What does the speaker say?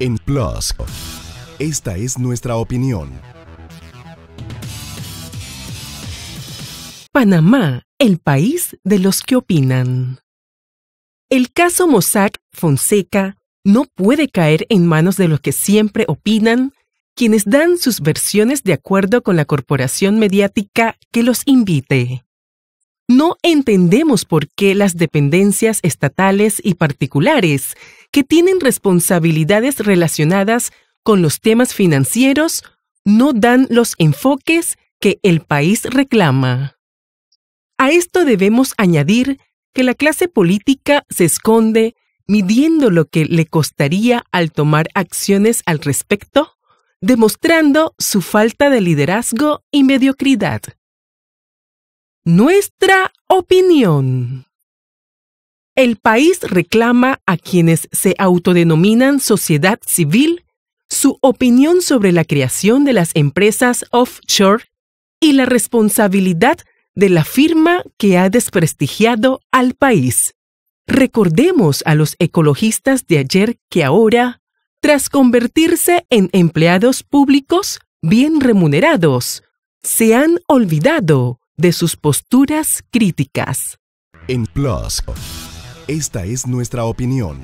En Plus, esta es nuestra opinión. Panamá, el país de los que opinan. El caso Mossack Fonseca no puede caer en manos de los que siempre opinan, quienes dan sus versiones de acuerdo con la corporación mediática que los invite. No entendemos por qué las dependencias estatales y particulares que tienen responsabilidades relacionadas con los temas financieros no dan los enfoques que el país reclama. A esto debemos añadir que la clase política se esconde midiendo lo que le costaría al tomar acciones al respecto, demostrando su falta de liderazgo y mediocridad. Nuestra opinión. El país reclama a quienes se autodenominan sociedad civil su opinión sobre la creación de las empresas offshore y la responsabilidad de la firma que ha desprestigiado al país. Recordemos a los ecologistas de ayer que ahora, tras convertirse en empleados públicos bien remunerados, se han olvidado de sus posturas críticas. En Plus, esta es nuestra opinión.